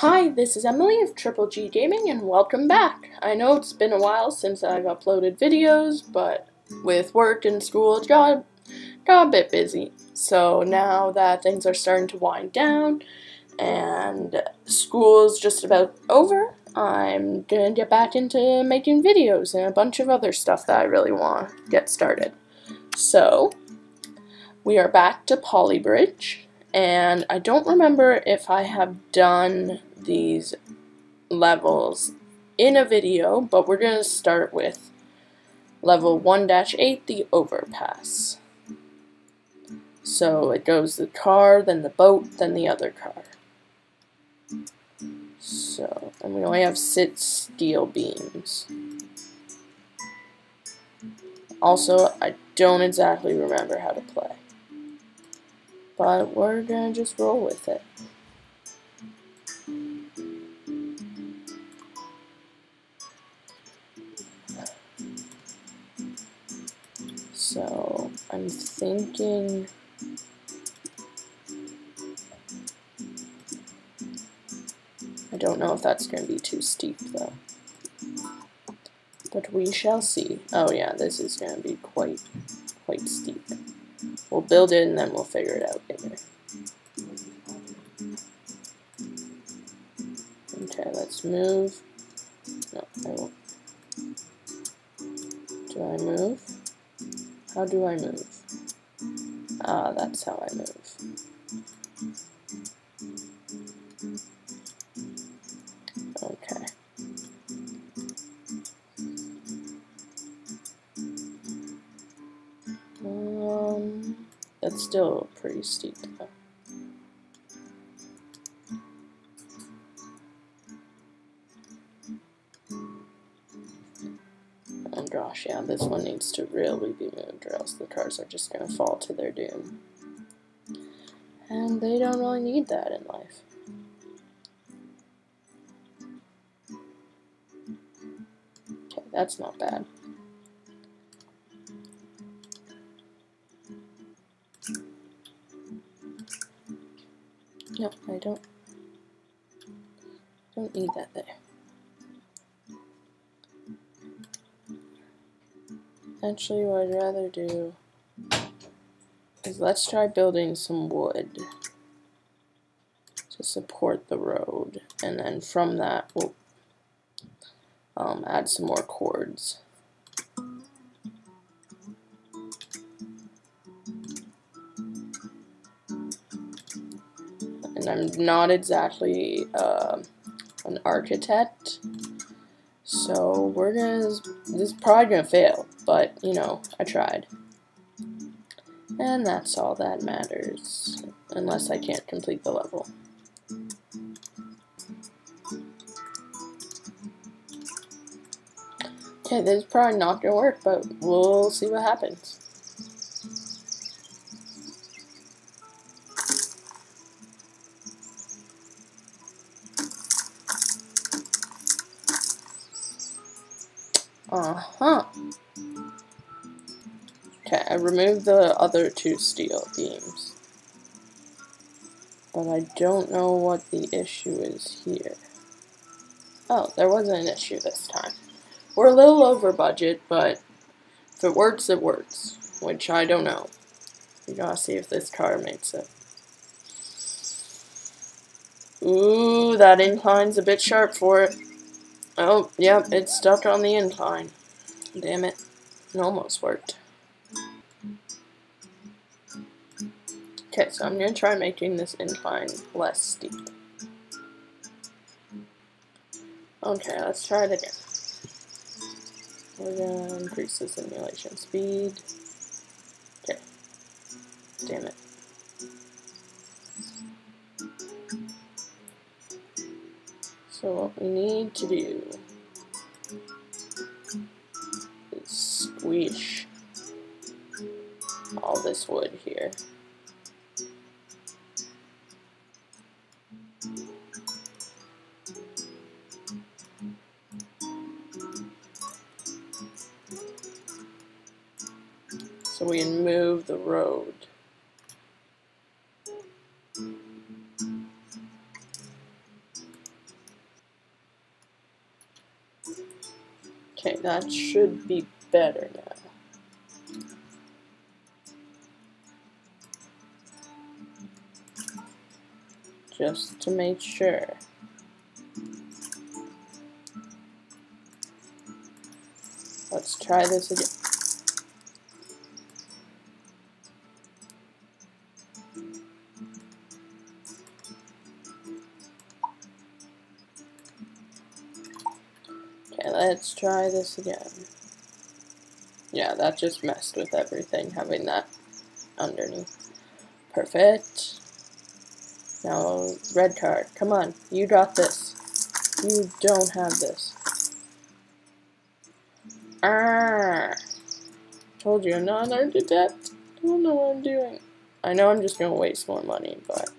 Hi, this is Emily of Triple G Gaming and welcome back. I know it's been a while since I've uploaded videos, but with work and school, it got, got a bit busy. So now that things are starting to wind down and school's just about over, I'm gonna get back into making videos and a bunch of other stuff that I really want to get started. So, we are back to Polybridge and I don't remember if I have done these levels in a video, but we're going to start with level 1-8, the overpass. So it goes the car, then the boat, then the other car. So, and we only have six steel beams. Also, I don't exactly remember how to play but we're gonna just roll with it. So I'm thinking I don't know if that's going to be too steep though. But we shall see. Oh yeah, this is going to be quite quite steep. We'll build it and then we'll figure it out later. Okay, let's move. No, I won't. Do I move? How do I move? Ah, that's how I move. That's still pretty steep though. Oh gosh, yeah, this one needs to really be moved or else the cars are just going to fall to their doom. And they don't really need that in life. Okay, that's not bad. No, I don't. Don't need that there. Actually, what I'd rather do is let's try building some wood to support the road, and then from that we'll um, add some more cords. I'm not exactly uh, an architect. So we're gonna, this is probably gonna fail, but you know, I tried. And that's all that matters, unless I can't complete the level. Okay, this is probably not gonna work, but we'll see what happens. Uh-huh. Okay, I removed the other two steel beams. But I don't know what the issue is here. Oh, there wasn't an issue this time. We're a little over budget, but if it works, it works. Which I don't know. We gotta see if this car makes it. Ooh, that incline's a bit sharp for it. Oh, yep, it's stuck on the incline. Damn it. It almost worked. Okay, so I'm going to try making this incline less steep. Okay, let's try it again. We're going to increase the simulation speed. Okay. Damn it. So what we need to do is squish all this wood here. So we move the road. That should be better now. Just to make sure. Let's try this again. Try this again. Yeah, that just messed with everything, having that underneath. Perfect. Now, red card. Come on, you got this. You don't have this. Ah! Told you I'm not an architect. Don't know what I'm doing. I know I'm just gonna waste more money, but...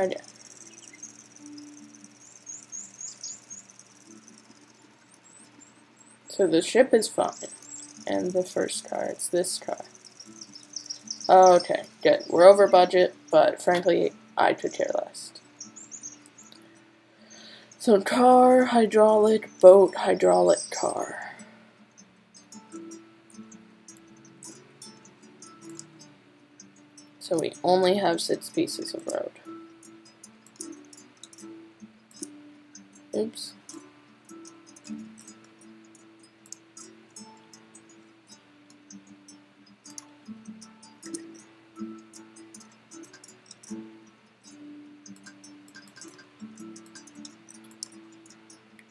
again. So the ship is fine. And the first car, it's this car. Okay, good. We're over budget, but frankly, I could care less. So car, hydraulic, boat, hydraulic, car. So we only have six pieces of road. Oops.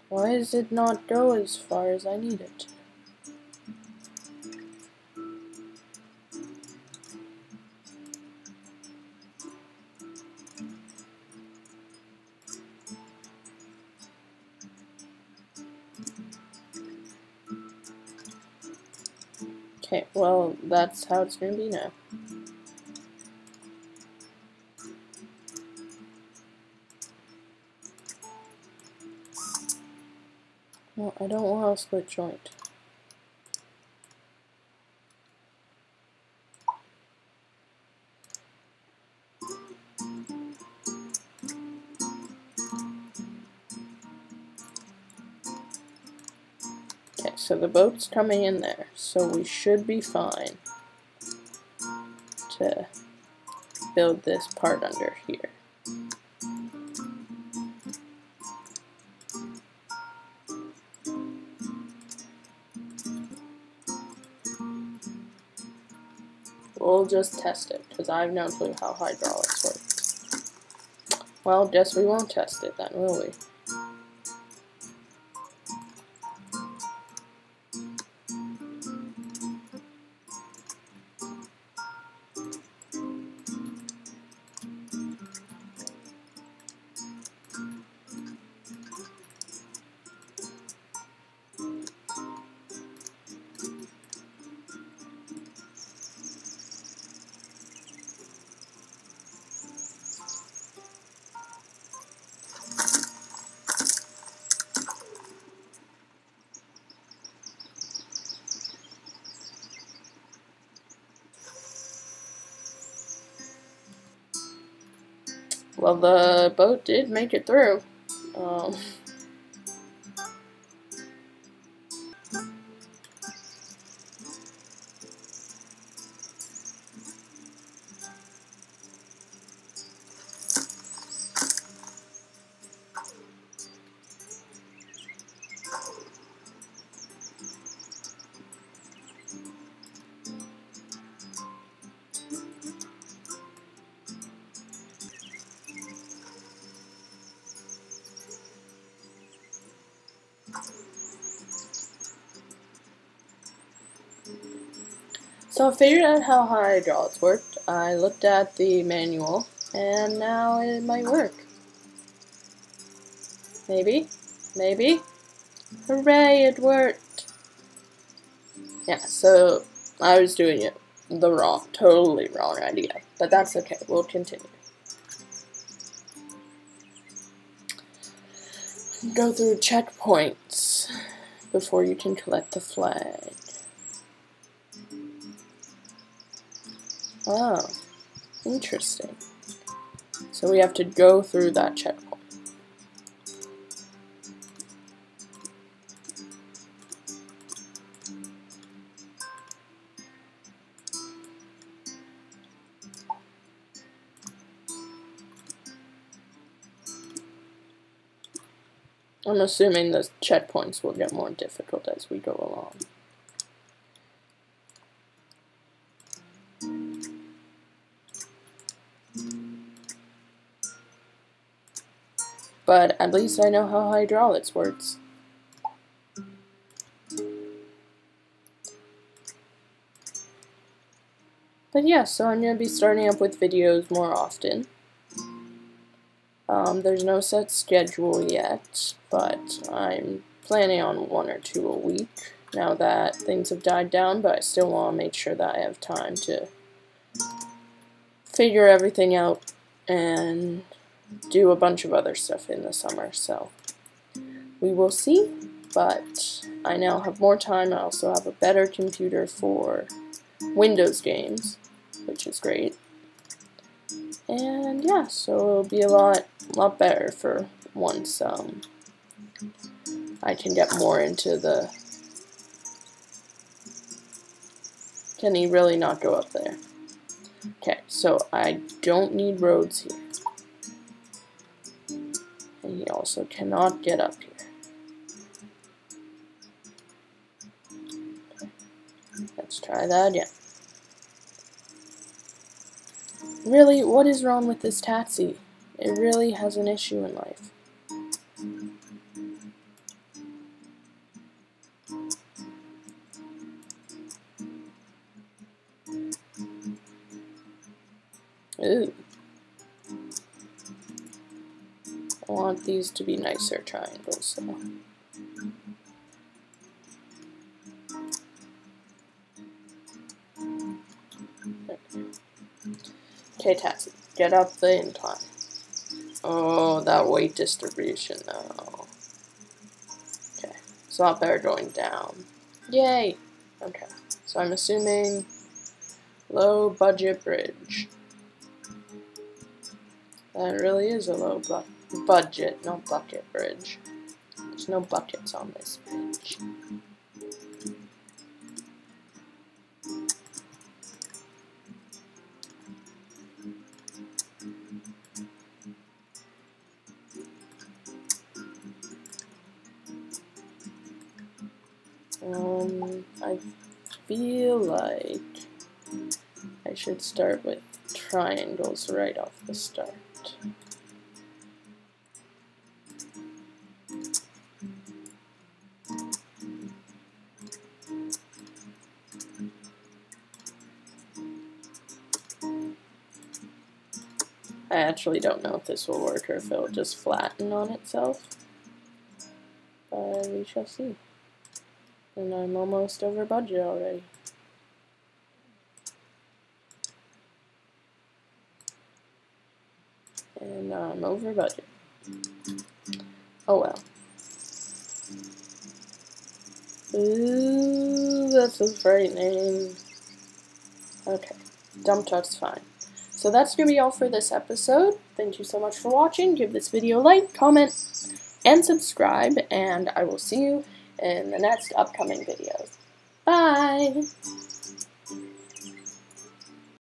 Why does it not go as far as I need it Okay, well, that's how it's gonna be now. Well, I don't want a split joint. The boat's coming in there, so we should be fine to build this part under here. We'll just test it, because I have no clue how hydraulics work. Well, guess we won't test it then, will we? Well, the boat did make it through. Um, So I figured out how high hydraulics worked. I looked at the manual, and now it might work. Maybe? Maybe? Hooray, it worked! Yeah, so I was doing it the wrong, totally wrong idea. But that's okay, we'll continue. Go through checkpoints before you can collect the flag. Oh, interesting. So we have to go through that checkpoint. I'm assuming the checkpoints will get more difficult as we go along. But at least I know how hydraulics works. But yeah, so I'm going to be starting up with videos more often. Um, there's no set schedule yet, but I'm planning on one or two a week now that things have died down, but I still want to make sure that I have time to figure everything out and do a bunch of other stuff in the summer, so we will see, but I now have more time. I also have a better computer for Windows games, which is great. And yeah, so it'll be a lot, lot better for once um, I can get more into the. Can he really not go up there? Okay, so I don't need roads here. Also cannot get up here. Let's try that again. Really, what is wrong with this taxi? It really has an issue in life. Ooh. Want these to be nicer triangles, so. Okay, Taxi, get up the incline. Oh, that weight distribution, though. Okay, it's a lot better going down. Yay! Okay, so I'm assuming low budget bridge. That really is a low bu budget, no bucket bridge. There's no buckets on this bridge. Um, I feel like I should start with triangles right off the start. I actually don't know if this will work or if it'll just flatten on itself. But we shall see. And I'm almost over budget already. And I'm over budget. Oh well. Ooh, that's so frightening. Okay, dump truck's fine. So that's going to be all for this episode. Thank you so much for watching. Give this video a like, comment, and subscribe, and I will see you in the next upcoming videos. Bye!